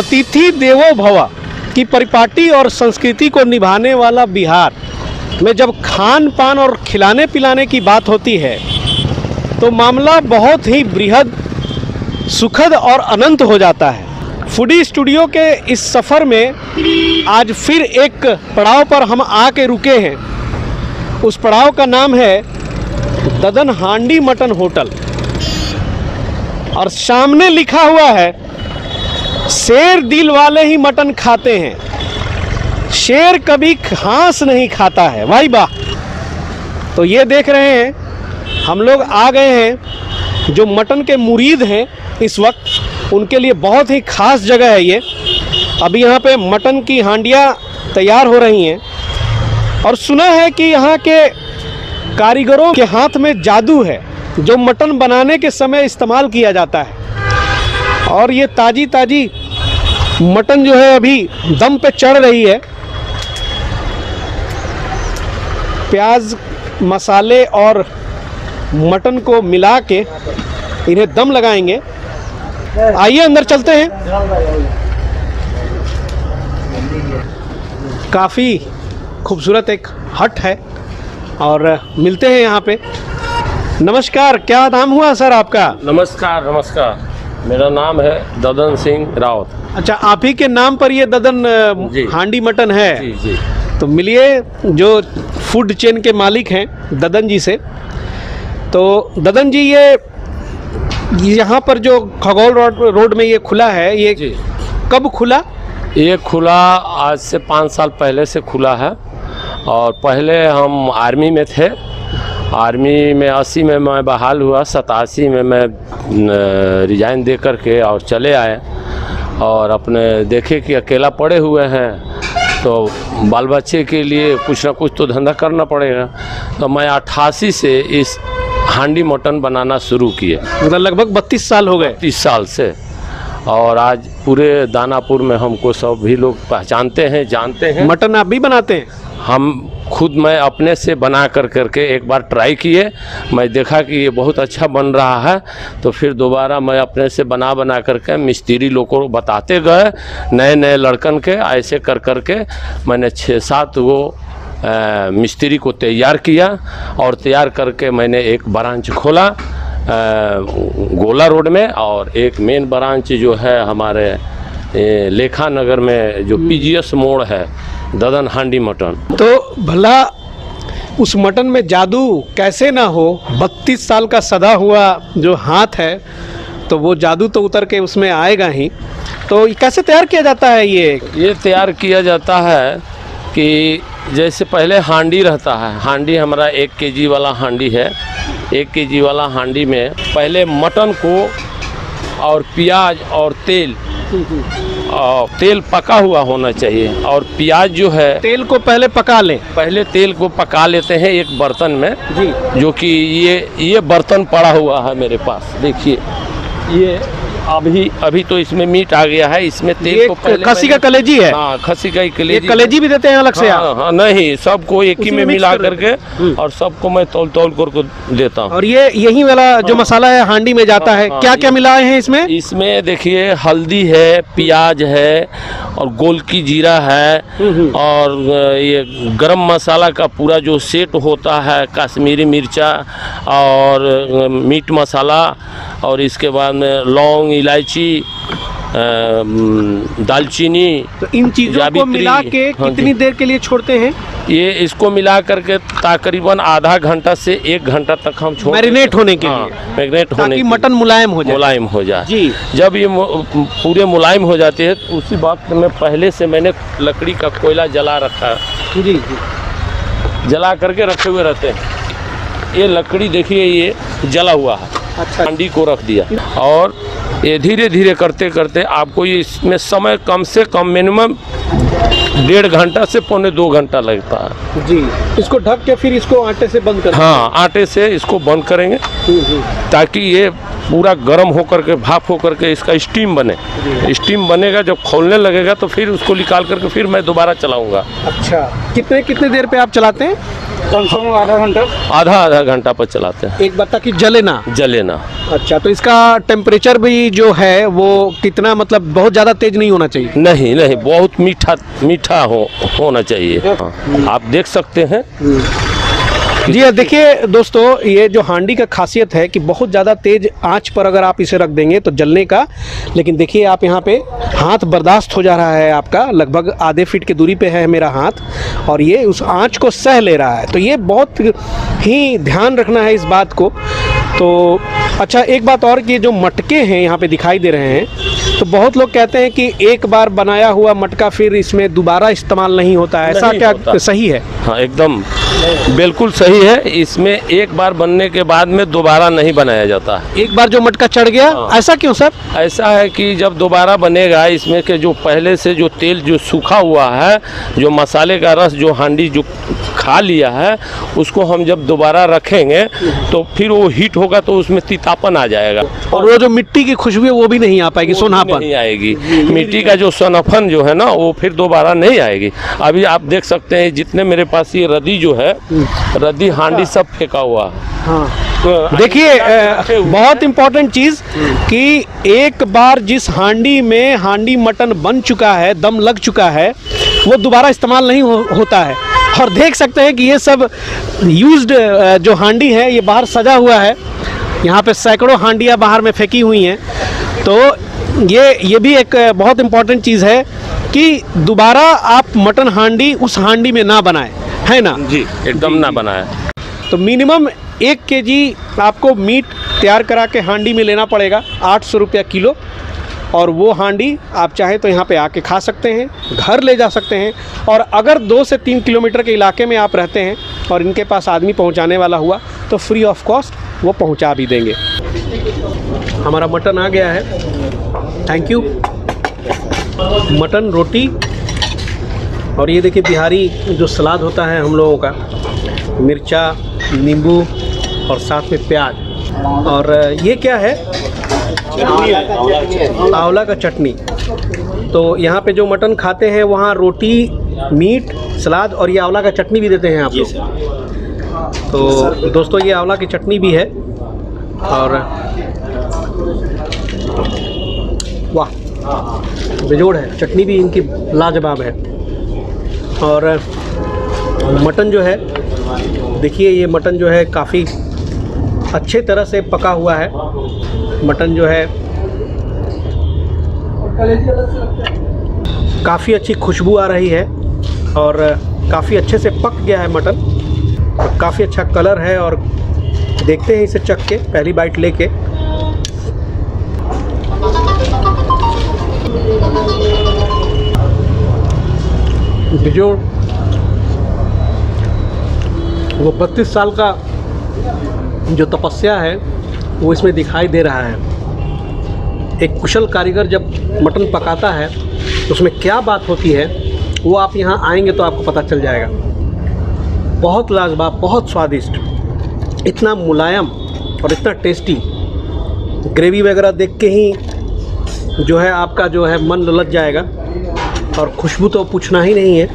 अतिथि देवो भवा की परिपाटी और संस्कृति को निभाने वाला बिहार में जब खान पान और खिलाने पिलाने की बात होती है तो मामला बहुत ही बृहद, सुखद और अनंत हो जाता है। फूडी स्टूडियो के इस सफ़र में आज फिर एक पड़ाव पर हम आके रुके हैं। उस पड़ाव का नाम है ददन हांडी मटन होटल। और सामने लिखा हुआ है शेर दिल वाले ही मटन खाते हैं। शेर कभी घास नहीं खाता है भाई वाह तो ये देख रहे हैं, हम लोग आ गए हैं, जो मटन के मुरीद हैं इस वक्त, उनके लिए बहुत ही खास जगह है ये। अभी यहाँ पे मटन की हांडियाँ तैयार हो रही हैं। और सुना है कि यहाँ के कारीगरों के हाथ में जादू है, जो मटन बनाने के समय इस्तेमाल किया जाता है। और ये ताज़ी ताज़ी मटन जो है अभी दम पे चढ़ रही है। प्याज, मसाले और मटन को मिला के इन्हें दम लगाएँगे। आइए अंदर चलते हैं। काफ़ी खूबसूरत एक हट है और मिलते हैं यहाँ पे। नमस्कार, क्या नाम हुआ सर आपका? नमस्कार नमस्कार। मेरा नाम है ददन सिंह रावत। अच्छा आप ही के नाम पर ये ददन हांडी मटन है? जी जी। तो मिलिए जो फ़ूड चेन के मालिक हैं ददन जी से। तो ददन जी ये यहाँ पर जो खगोल रोड रोड में ये खुला है ये जी। कब खुला? ये खुला आज से पाँच साल पहले से खुला है। और पहले हम आर्मी में थे आर्मी में अस्सी में मैं बहाल हुआ सतासी में मैं रिजाइन दे कर के और चले आए और अपने देखे कि अकेला पड़े हुए हैं तो बाल बच्चे के लिए कुछ ना कुछ तो धंधा करना पड़ेगा। तो मैं अट्ठासी से इस हांडी मटन बनाना शुरू किए। मतलब लगभग बत्तीस साल हो गए। तीस साल से। और आज पूरे दानापुर में हमको सब भी लोग पहचानते हैं जानते हैं। मटन आप भी बनाते हैं? हम खुद मैं अपने से बना कर करके एक बार ट्राई किए। मैं देखा कि ये बहुत अच्छा बन रहा है तो फिर दोबारा मैं अपने से बना बना करके मिस्त्री लोग को बताते गए नए नए लड़कन के ऐसे कर कर के मैंने छः सात वो मिस्त्री को तैयार किया और तैयार करके मैंने एक ब्रांच खोला अ, गोला रोड में और एक मेन ब्रांच जो है हमारे लेखा नगर में जो पीजीएस मोड़ है ददन हांडी मटन। तो भला उस मटन में जादू कैसे ना हो बत्तीस साल का सदा हुआ जो हाथ है तो वो जादू तो उतर के उसमें आएगा ही। तो कैसे तैयार किया जाता है ये? ये तैयार किया जाता है कि जैसे पहले हांडी रहता है हांडी हमारा एक केजी वाला हांडी है। एक केजी वाला हांडी में पहले मटन को और प्याज और तेल और तेल पका हुआ होना चाहिए। और प्याज जो है तेल को पहले पका लें। पहले तेल को पका लेते हैं एक बर्तन में जी। जो कि ये ये बर्तन पड़ा हुआ है मेरे पास देखिए। ये अभी अभी तो इसमें मीट आ गया है इसमें तेल को पहले खसी का कलेजी है? हाँ खसी का ही ये कलेजी। कलेजी भी देते हैं अलग से हाँ, हाँ नहीं सबको एक ही में मिला कर करके और सबको मैं तौल तौल करके देता हूँ। और ये यही वाला जो मसाला है हांडी में जाता है हाँ, क्या क्या मिलाए हैं इसमें? इसमें देखिए हल्दी है प्याज है और गोल की जीरा है और ये गरम मसाला का पूरा जो सेट होता है कश्मीरी मिर्चा और मीट मसाला और इसके बाद में लौंग इलायची दालचीनी तो इन चीज़ों को मिला के हाँ कितनी देर के लिए छोड़ते हैं? ये इसको मिला करके तकरीबन आधा घंटा से एक घंटा तक हम छोड़ मैरिनेट होने के हाँ, लिए। मैरिनेट होने ताकि मटन मुलायम हो जाए। मुलायम हो जाए। जी। जब ये पूरे मुलायम हो जाते हैं तो उसी वक्त में पहले से मैंने लकड़ी का कोयला जला रखा है। जी जी। जला करके रखे हुए रहते हैं। ये लकड़ी देखिए ये जला हुआ है। अच्छा। ठंडी को रख दिया। और ये धीरे धीरे करते करते आपको ये इसमें समय कम से कम मिनिमम डेढ़ घंटा से पौने दो घंटा लगता है। जी। इसको ढक के फिर इसको आटे से बंद कर। हाँ आटे से इसको बंद करेंगे। हम्म, हम्म। ताकि ये पूरा गर्म होकर के भाप होकर के इसका स्टीम बने। स्टीम बनेगा जब खोलने लगेगा तो फिर उसको निकाल करके फिर मैं दोबारा चलाऊँगा। अच्छा। कितने कितने देर पे आप चलाते हैं? कम से कम आधा घंटा? आधा आधा घंटा पर चलाते हैं। एक बात ताकि जले ना? जले ना। अच्छा तो इसका टेम्परेचर भी जो है वो कितना मतलब बहुत ज़्यादा तेज नहीं होना चाहिए? नहीं नहीं बहुत मीठा मीठा हो होना चाहिए। हाँ। आप देख सकते हैं। जी हाँ, देखिए दोस्तों ये जो हांडी का खासियत है कि बहुत ज़्यादा तेज आँच पर अगर आप इसे रख देंगे तो जलने का लेकिन देखिए आप यहाँ पे हाथ बर्दाश्त हो जा रहा है आपका लगभग आधे फीट की दूरी पे है मेरा हाथ और ये उस आँच को सह ले रहा है। तो ये बहुत ही ध्यान रखना है इस बात को। तो अच्छा एक बात और कि जो मटके हैं यहाँ पे दिखाई दे रहे हैं तो बहुत लोग कहते हैं कि एक बार बनाया हुआ मटका फिर इसमें दोबारा इस्तेमाल नहीं होता है ऐसा क्या होता। सही है? हाँ एकदम। बिल्कुल सही है। इसमें एक बार बनने के बाद में दोबारा नहीं बनाया जाता। है एक बार जो मटका चढ़ गया हाँ। ऐसा क्यों सर? ऐसा है कि जब दोबारा बनेगा इसमें के जो पहले से जो तेल जो सूखा हुआ है जो मसाले का रस जो हांडी जो खा लिया है उसको हम जब दोबारा रखेंगे तो फिर वो हीट होगा तो उसमें तीतापन आ जाएगा। और वो जो मिट्टी की खुशबू है वो भी नहीं आ पाएगी सोनापन। नहीं आएगी। मिट्टी का जो सोनापन जो है ना वो फिर दोबारा नहीं आएगी। अभी आप देख सकते हैं जितने मेरे पास ये रदी जो है रदी हांडी सब फेंका हुआ है। हाँ। तो देखिए बहुत इंपॉर्टेंट चीज़ कि एक बार जिस हांडी में हांडी मटन बन चुका है दम लग चुका है वो दोबारा इस्तेमाल नहीं हो, होता है। और देख सकते हैं कि ये सब यूज्ड जो हांडी है ये बाहर सजा हुआ है। यहाँ पे सैकड़ों हांडियाँ बाहर में फेंकी हुई हैं। तो ये ये भी एक बहुत इंपॉर्टेंट चीज़ है कि दोबारा आप मटन हांडी उस हांडी में ना बनाएँ। है ना? जी एकदम ना बनाया तो मिनिमम एक के जी आपको मीट तैयार करा के हांडी में लेना पड़ेगा आठ सौ रुपया किलो। और वो हांडी आप चाहें तो यहाँ पे आके खा सकते हैं घर ले जा सकते हैं। और अगर दो से तीन किलोमीटर के इलाके में आप रहते हैं और इनके पास आदमी पहुँचाने वाला हुआ तो फ्री ऑफ़ कॉस्ट वो पहुँचा भी देंगे। हमारा मटन आ गया है। थैंक यू मटन रोटी और ये देखिए बिहारी जो सलाद होता है हम लोगों का मिर्चा नींबू और साथ में प्याज। और ये क्या है? आंवला का चटनी। तो यहाँ पे जो मटन खाते हैं वहाँ रोटी मीट सलाद और ये आंवला का चटनी भी देते हैं आप लोग। तो दोस्तों ये आंवला की चटनी भी है। और वाह बेजोड़ है। चटनी भी इनकी लाजवाब है। और मटन जो है, देखिए ये मटन जो है काफ़ी अच्छे तरह से पका हुआ है। मटन जो है काफ़ी अच्छी खुशबू आ रही है और काफ़ी अच्छे से पक गया है मटन। काफ़ी अच्छा कलर है और देखते हैं इसे चख के, पहली बाइट लेके। बिजोड़ वो बत्तीस साल का जो तपस्या है, वो इसमें दिखाई दे रहा है। एक कुशल कारीगर जब मटन पकाता है तो उसमें क्या बात होती है, वो आप यहाँ आएँगे तो आपको पता चल जाएगा। बहुत लाजवाब, बहुत स्वादिष्ट, इतना मुलायम और इतना टेस्टी। ग्रेवी वगैरह देख के ही जो है आपका जो है मन ललच जाएगा। और खुशबू तो पूछना ही नहीं है।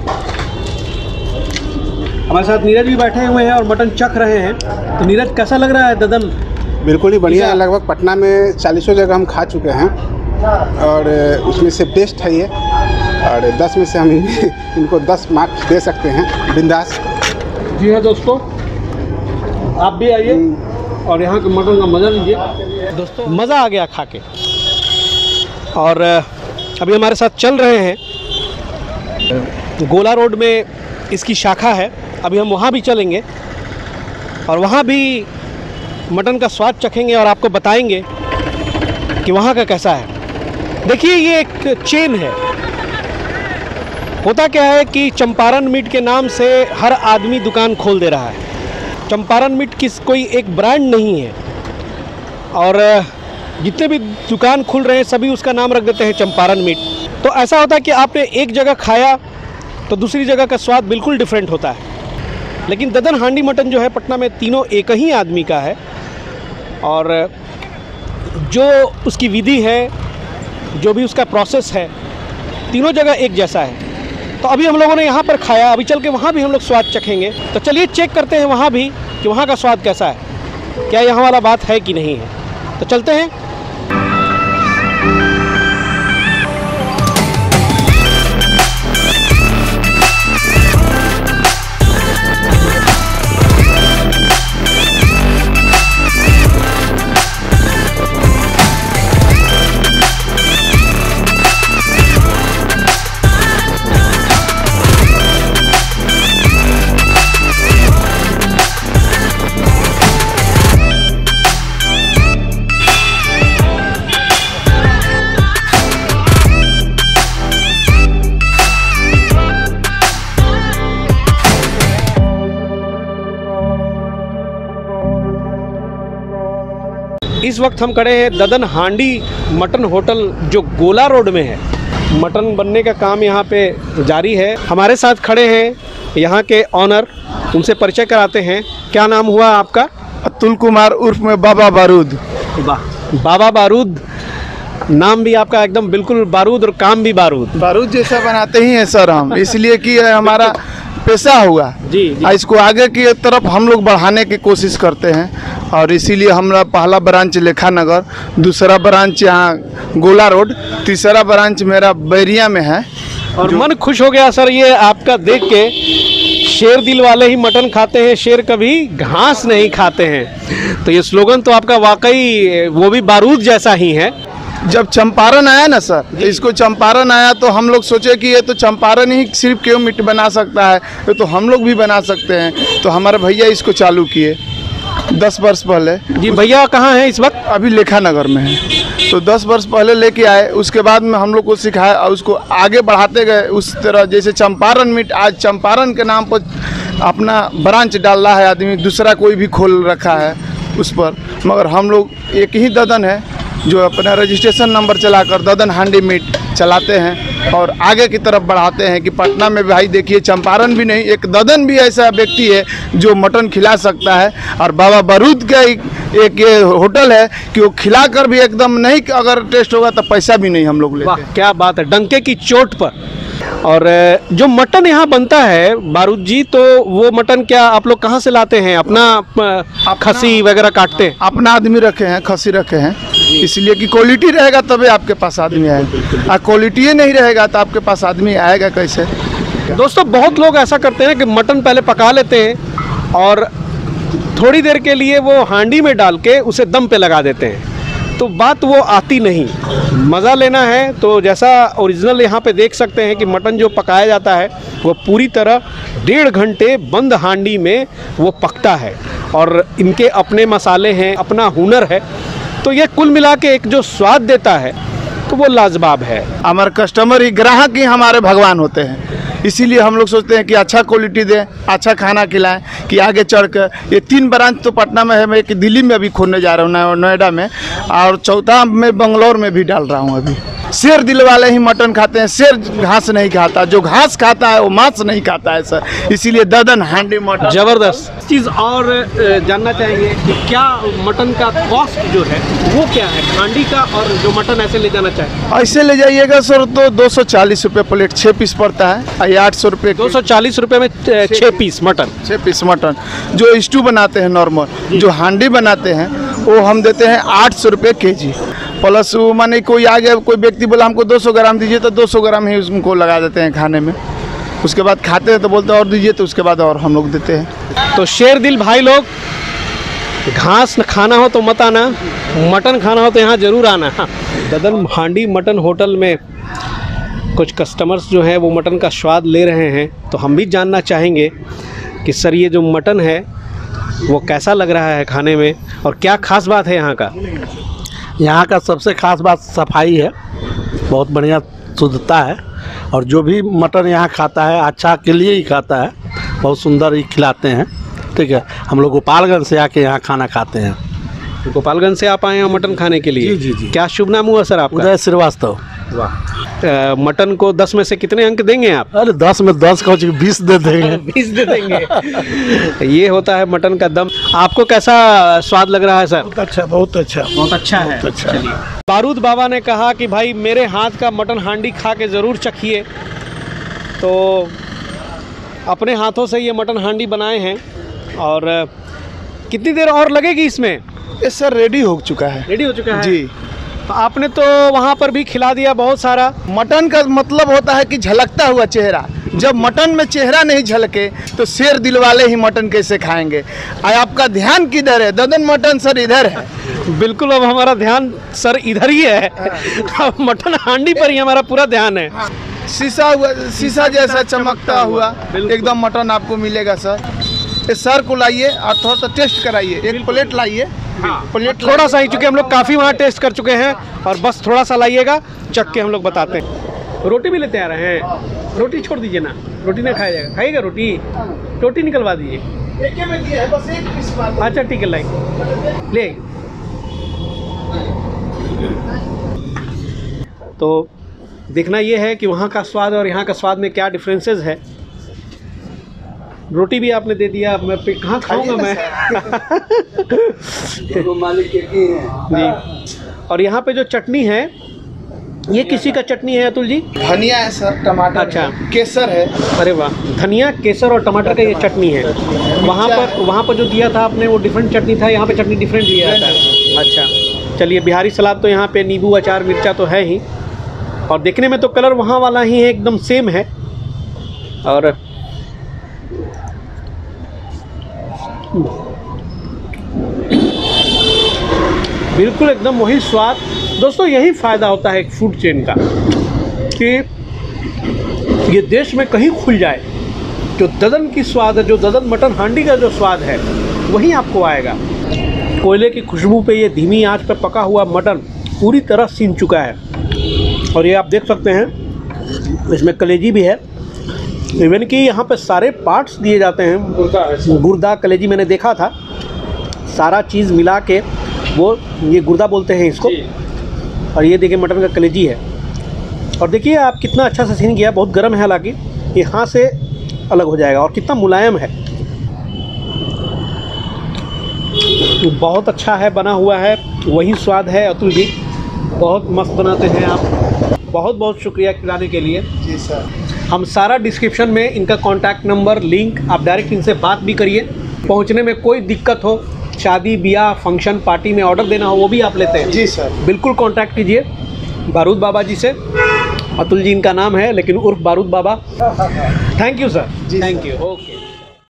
हमारे साथ नीरज भी बैठे हुए हैं और मटन चख रहे हैं। तो नीरज कैसा लग रहा है ददन? बिल्कुल ही बढ़िया है। लगभग पटना में चालीसों जगह हम खा चुके हैं। और उसमें से बेस्ट है ये। और दस में से हम इनको दस मार्क्स दे सकते हैं। बिंदास। जी हाँ दोस्तों आप भी आइए और यहाँ के मटन का मज़ा लीजिए। दोस्तों मज़ा आ गया खा के और अभी हमारे साथ चल रहे हैं। गोला रोड में इसकी शाखा है। अभी हम वहाँ भी चलेंगे और वहाँ भी मटन का स्वाद चखेंगे और आपको बताएँगे कि वहाँ का कैसा है। देखिए, ये एक चेन है। होता क्या है कि चंपारण मीट के नाम से हर आदमी दुकान खोल दे रहा है। चंपारण मीट किस कोई एक ब्रांड नहीं है। और, जितने भी दुकान खुल रहे हैं, सभी उसका नाम रख देते हैं चंपारण मीट। तो ऐसा होता है कि आपने एक जगह खाया तो दूसरी जगह का स्वाद बिल्कुल डिफरेंट होता है। लेकिन ददन हांडी मटन जो है, पटना में तीनों एक ही आदमी का है। और जो उसकी विधि है, जो भी उसका प्रोसेस है, तीनों जगह एक जैसा है। तो अभी हम लोगों ने यहाँ पर खाया, अभी चल के वहाँ भी हम लोग स्वाद चखेंगे। तो चलिए चेक करते हैं वहाँ भी कि वहाँ का स्वाद कैसा है। क्या यहाँ वाला बात है कि नहीं है? तो चलते हैं। इस वक्त हम खड़े हैं ददन हांडी मटन होटल जो गोला रोड में है। मटन बनने का काम यहाँ पे जारी है। हमारे साथ खड़े हैं यहाँ के ऑनर उनसे परिचय कराते हैं। क्या नाम हुआ आपका? अतुल कुमार उर्फ़ में बाबा बारूद। बाबा बारूद। नाम भी आपका एकदम बिल्कुल बारूद और काम भी बारूद। बारूद जैसा बनाते ही हैं सर हम इसलिए कि हमारा पेशा हुआ जी, जी। आ, इसको आगे की तरफ़ हम लोग बढ़ाने की कोशिश करते हैं। और इसीलिए हमारा पहला ब्रांच लेखा नगर दूसरा ब्रांच यहाँ गोला रोड तीसरा ब्रांच मेरा बैरिया में है। और मन खुश हो गया सर ये आपका देख के। शेर दिल वाले ही मटन खाते हैं शेर कभी घास नहीं खाते हैं। तो ये स्लोगन तो आपका वाकई वो भी बारूद जैसा ही है। जब चंपारण आया ना सर तो इसको चंपारण आया तो हम लोग सोचे कि ये तो चंपारण ही सिर्फ़ क्यों मिट बना सकता है ये तो हम लोग भी बना सकते हैं। तो हमारे भैया इसको चालू किए दस वर्ष पहले। जी भैया कहाँ हैं इस वक्त? अभी लेखा नगर में है। तो दस वर्ष पहले लेके आए उसके बाद में हम लोग को सिखाया और उसको आगे बढ़ाते गए। उस तरह जैसे चंपारण मीट आज चंपारण के नाम पर अपना ब्रांच डाल रहा है आदमी दूसरा कोई भी खोल रखा है उस पर। मगर हम लोग एक ही ददन है जो अपना रजिस्ट्रेशन नंबर चलाकर ददन हांडी मीट चलाते हैं और आगे की तरफ़ बढ़ाते हैं कि पटना में भाई देखिए चंपारण भी नहीं एक ददन भी ऐसा व्यक्ति है जो मटन खिला सकता है। और बाबा बारूद का एक, एक ये होटल है कि वो खिलाकर भी एकदम नहीं अगर टेस्ट होगा तो पैसा भी नहीं हम लोग लेते। क्या बात है डंके की चोट पर। और जो मटन यहाँ बनता है बारूद जी तो वो मटन क्या आप लोग कहाँ से लाते हैं? अपना अ, खसी वगैरह काटते हैं? अपना आदमी रखे हैं खसी रखे हैं। इसलिए कि क्वालिटी रहेगा तभी आपके पास आदमी आएगा। और क्वालिटी ही नहीं रहेगा तो आपके पास आदमी आएगा कैसे? दोस्तों बहुत लोग ऐसा करते हैं कि मटन पहले पका लेते हैं और थोड़ी देर के लिए वो हांडी में डाल के उसे दम पे लगा देते हैं। तो बात वो आती नहीं। मज़ा लेना है तो जैसा ओरिजिनल यहाँ पे देख सकते हैं कि मटन जो पकाया जाता है वो पूरी तरह डेढ़ घंटे बंद हांडी में वो पकता है। और इनके अपने मसाले हैं अपना हुनर है। तो ये कुल मिला के एक जो स्वाद देता है तो वो लाजवाब है। हमारे कस्टमर ही ग्राहक ही हमारे भगवान होते हैं। इसीलिए हम लोग सोचते हैं कि अच्छा क्वालिटी दें अच्छा खाना खिलाएँ, कि आगे चढ़ कर ये तीन ब्रांच तो पटना में है, मैं एक दिल्ली में अभी खोलने जा रहा हूँ, नोएडा में, और चौथा मैं बंगलौर में भी डाल रहा हूँ अभी। शेर दिल वाले ही मटन खाते हैं। शेर घास नहीं खाता। जो घास खाता है वो मांस नहीं खाता है सर। इसीलिए ददन हांडी मटन। ज़बरदस्त। चीज़ और जानना चाहेंगे कि क्या मटन का कॉस्ट जो है वो क्या है? हांडी का और जो मटन ऐसे ले जाना चाहे। ऐसे ले जाइएगा सर तो दो सौ चालीस रुपये प्लेट छः पीस पड़ता है। और आठ सौ रुपये दो सौ चालीस रुपये में छः पीस। मटन। छः पीस मटन। जो स्टू बनाते हैं नॉर्मल जो। हांडी बनाते हैं वो हम देते हैं आठ सौ रुपये के जी प्लस माने कोई आ गया कोई व्यक्ति बोला, हमको 200 ग्राम दीजिए तो 200 ग्राम ही उसको लगा देते हैं खाने में। उसके बाद खाते हैं तो बोलते हैं, और दीजिए तो उसके बाद और हम लोग देते हैं। तो शेर दिल भाई लोग, घास खाना हो तो मत आना, मटन खाना हो तो यहाँ ज़रूर आना। ददन हांडी मटन होटल में कुछ कस्टमर्स जो हैं, वो मटन का स्वाद ले रहे हैं। तो हम भी जानना चाहेंगे कि सर, ये जो मटन है, वो कैसा लग रहा है खाने में? और क्या खास बात है यहाँ का? यहाँ का सबसे खास बात सफ़ाई है। बहुत बढ़िया शुद्धता है। और जो भी मटन यहाँ खाता है अच्छा के लिए ही खाता है। बहुत सुंदर ही खिलाते हैं। ठीक है हम लोग गोपालगंज से आके यहाँ खाना खाते हैं। गोपालगंज से आप आए हैं मटन खाने के लिए? जी, जी, जी। क्या शुभ नाम हुआ सर आपका? उदय श्रीवास्तव। मटन को दस में से कितने अंक देंगे आप? अरे दस में दस का बीस दे देंगे। बीस दे देंगे। ये होता है मटन का दम। आपको कैसा स्वाद लग रहा है सर? बहुत अच्छा बहुत अच्छा। बहुत अच्छा है। अच्छा। बारूद बाबा ने कहा कि भाई मेरे हाथ का मटन हांडी खा के ज़रूर चखिए। तो अपने हाथों से ये मटन हांडी बनाए हैं। और कितनी देर और लगेगी इसमें? ये सर रेडी हो चुका है। रेडी हो चुका है? जी। आपने तो वहाँ पर भी खिला दिया बहुत सारा। मटन का मतलब होता है कि झलकता हुआ चेहरा। जब मटन में चेहरा नहीं झलके तो शेर दिल वाले ही मटन कैसे खाएँगे? आपका ध्यान किधर है? ददन मटन सर इधर है। बिल्कुल अब हमारा ध्यान सर इधर ही है। अब मटन हांडी पर ही हमारा पूरा ध्यान है। शीशा हुआ शीशा जैसा चमकता हुआ एकदम मटन आपको मिलेगा सर। ये सर को लाइए और थोड़ा सा टेस्ट कराइए। एक प्लेट लाइए। प्लेट थोड़ा सा ही, चूँकि हम लोग काफ़ी वहाँ टेस्ट कर चुके हैं, और बस थोड़ा सा लाइएगा, चख के हम लोग बताते हैं। रोटी भी लेते आ रहे हैं। रोटी छोड़ दीजिए ना। रोटी नहीं खाया जाएगा। खाइएगा रोटी? रोटी निकलवा दीजिए। है अच्छा ठीक है लाइक ले। तो देखना ये है कि वहाँ का स्वाद और यहाँ का स्वाद में क्या डिफरेंसेस है। रोटी भी आपने दे दिया अब मैं कहाँ खाऊँगा मैं? मालिक हैं। जी। और यहाँ पे जो चटनी है ये किसी का चटनी है अतुल जी? धनिया है सर टमाटर अच्छा। केसर है। अरे वाह धनिया केसर और टमाटर का ये चटनी है। वहाँ पर वहाँ पर जो दिया था आपने वो डिफरेंट चटनी था यहाँ पे चटनी डिफरेंट दिया था। अच्छा चलिए बिहारी सलाद तो यहाँ पे नींबू अचार मिर्चा तो है ही। और देखने में तो कलर वहाँ वाला ही है एकदम सेम है। और बिल्कुल एकदम वही स्वाद। दोस्तों, यही फ़ायदा होता है एक फ़ूड चेन का कि ये देश में कहीं खुल जाए, जो ददन की स्वाद है, जो ददन मटन हांडी का जो स्वाद है, वही आपको आएगा। कोयले की खुशबू पे ये धीमी आँच पे पका हुआ मटन पूरी तरह सीन चुका है। और ये आप देख सकते हैं, इसमें कलेजी भी है। इवन कि यहाँ पे सारे पार्ट्स दिए जाते हैं। गुर्दा कलेजी मैंने देखा था। सारा चीज़ मिला के वो ये गुर्दा बोलते हैं इसको। और ये देखिए मटन का कलेजी है। और देखिए आप कितना अच्छा से सीन किया। बहुत गर्म है हालाँकि। ये हाथ से अलग हो जाएगा। और कितना मुलायम है। बहुत अच्छा है बना हुआ है। वही स्वाद है अतुल जी। बहुत मस्त बनाते हैं आप। बहुत बहुत शुक्रिया खिलाने के लिए। जी सर। हम सारा डिस्क्रिप्शन में इनका कॉन्टैक्ट नंबर लिंक आप डायरेक्ट इनसे बात भी करिए। पहुँचने में कोई दिक्कत हो शादी ब्याह फ़ंक्शन पार्टी में ऑर्डर देना हो वो भी आप लेते हैं। जी सर। बिल्कुल कॉन्टैक्ट कीजिए बारूद बाबा जी से। अतुल जी इनका नाम है लेकिन उर्फ़ बारूद बाबा। थैंक यू सर जी, थैंक यू ओके